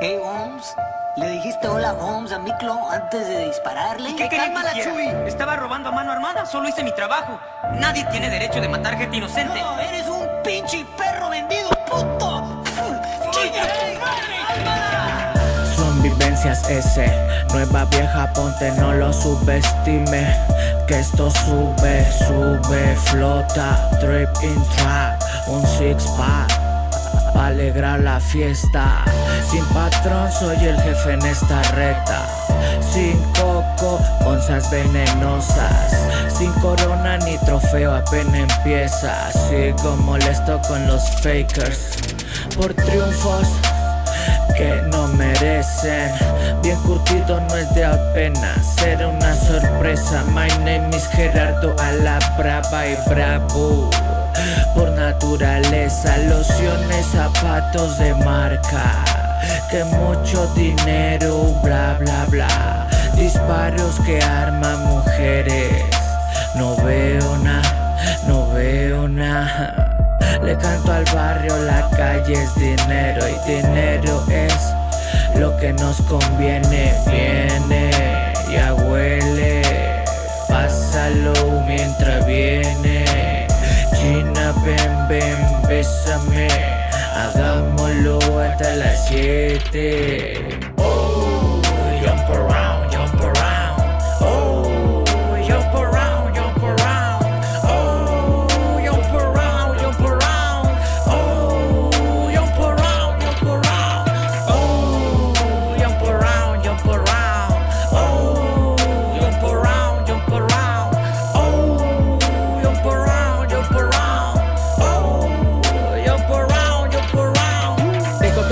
Hey, Holmes. ¿Le dijiste hola, Holmes, a Miklo antes de dispararle? ¿Qué quería que hiciera? Estaba robando a mano armada, solo hice mi trabajo. Nadie tiene derecho de matar gente inocente. No, eres un pinche perro vendido, puto. Son vivencias ese, nueva vieja ponte, no lo subestime. Que esto sube, sube, flota, trip in trap, un six pack alegrar la fiesta. Sin patrón soy el jefe en esta recta. Sin coco, onzas venenosas. Sin corona ni trofeo apenas empieza. Sigo molesto con los fakers. Por triunfos que no merecen. Bien curtido no es de apenas, será una sorpresa. My name is Gerardo a la brava y bravo por naturaleza, lociones, zapatos de marca. Que mucho dinero, bla bla bla. Disparos que arman mujeres. No veo nada, no veo nada. Al barrio, la calle es dinero y dinero es lo que nos conviene. Viene, ya huele, pásalo mientras viene. China, ven, ven, bésame. Hagámoslo hasta las 7.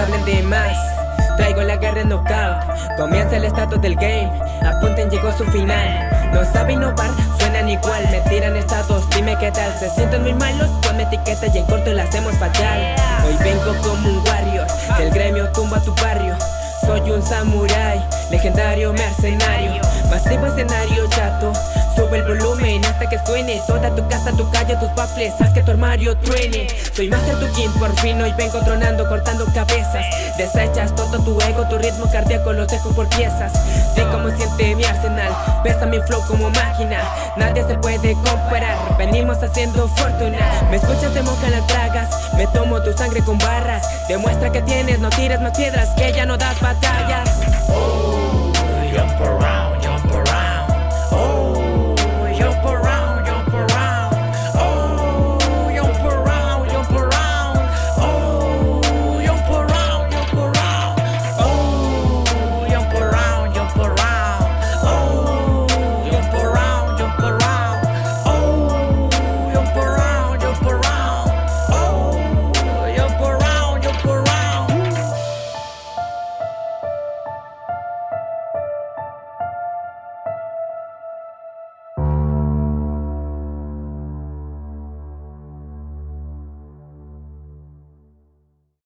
Hablen de más. Traigo la guerra en knockout. Comienza el estatus del game. Apunten, llegó su final. No sabe innovar, suenan igual. Me tiran estados, dime qué tal. Se sienten muy malos, ponme etiqueta y en corto la hacemos fatal. Hoy vengo como un warrior. Del gremio tumba tu barrio. Soy un samurai, legendario mercenario. Masivo escenario chato. Sube el volumen hasta que suene Toda tu casa, tu calle, tus baffles Haz que tu armario truene Soy Master tu King, por fin hoy vengo tronando Cortando cabezas Desechas todo tu ego, tu ritmo cardíaco Los dejo por piezas Sé cómo siente mi arsenal. Pesa mi flow como máquina Nadie se puede comparar. Venimos haciendo fortuna. Me escuchas, te mojan las dragas Me tomo tu sangre con barras. Demuestra que tienes, no tires más piedras Que ya no das batallas.